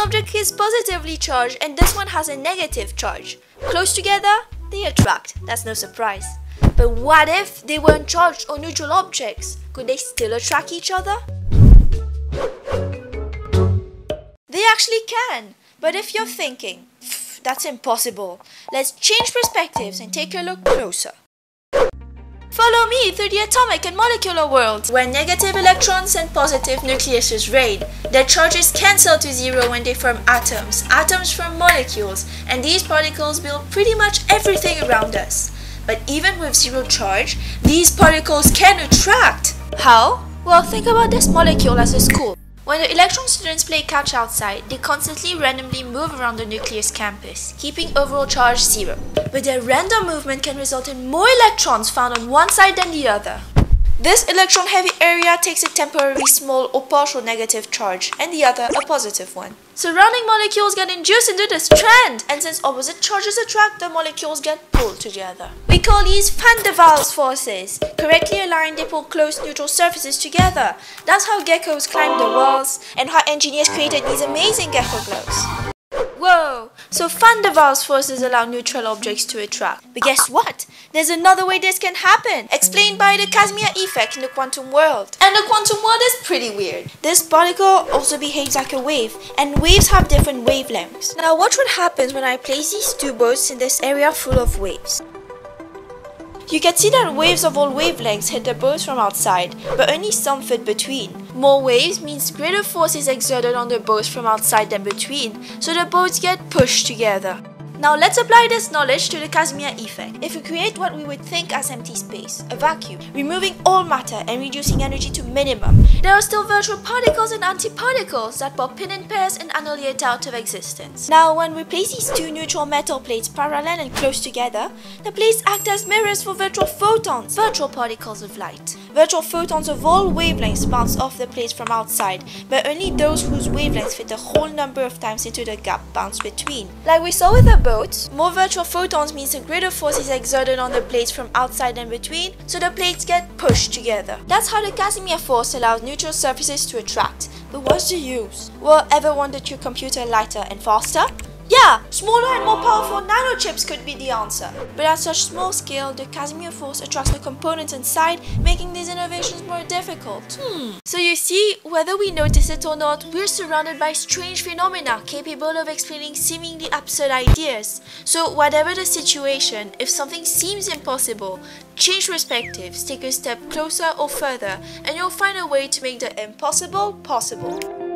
Object is positively charged and this one has a negative charge. Close together, they attract. That's no surprise. But what if they weren't charged or neutral objects? Could they still attract each other? They actually can. But if you're thinking, that's impossible, let's change perspectives and take a look closer. Follow me through the atomic and molecular worlds, where negative electrons and positive nucleuses raid. Their charges cancel to zero when they form atoms, atoms form molecules, and these particles build pretty much everything around us. But even with zero charge, these particles can attract. How? Well, think about this molecule as a school. When the electron students play catch outside, they constantly randomly move around the nucleus campus, keeping overall charge zero. But their random movement can result in more electrons found on one side than the other. This electron-heavy area takes a temporary small or partial negative charge, and the other a positive one. Surrounding molecules get induced into this trend, and since opposite charges attract, the molecules get pulled together. We call these van der Waals forces. Correctly aligned, they pull close neutral surfaces together. That's how geckos climb the walls, and how engineers created these amazing gecko gloves. Whoa! So van der Waals forces allow neutral objects to attract. But guess what? There's another way this can happen, explained by the Casimir effect in the quantum world. And the quantum world is pretty weird. This particle also behaves like a wave, and waves have different wavelengths. Now watch what happens when I place these two boats in this area full of waves. You can see that waves of all wavelengths hit the boats from outside, but only some fit between. More waves means greater force is exerted on the boats from outside than between, so the boats get pushed together. Now let's apply this knowledge to the Casimir effect. If we create what we would think as empty space, a vacuum, removing all matter and reducing energy to minimum, there are still virtual particles and antiparticles that pop in in pairs and annihilate out of existence. Now when we place these two neutral metal plates parallel and close together, the plates act as mirrors for virtual photons, virtual particles of light. Virtual photons of all wavelengths bounce off the plates from outside, but only those whose wavelengths fit a whole number of times into the gap bounce between. Like we saw with the boat, more virtual photons means a greater force is exerted on the plates from outside and between, so the plates get pushed together. That's how the Casimir force allows neutral surfaces to attract. But what's the use? Well, ever wanted your computer lighter and faster? Yeah, smaller and more powerful nanochips could be the answer. But at such small scale, the Casimir force attracts the components inside, making these innovations more difficult. Hmm. So you see, whether we notice it or not, we're surrounded by strange phenomena capable of explaining seemingly absurd ideas. So whatever the situation, if something seems impossible, change perspectives, take a step closer or further, and you'll find a way to make the impossible possible.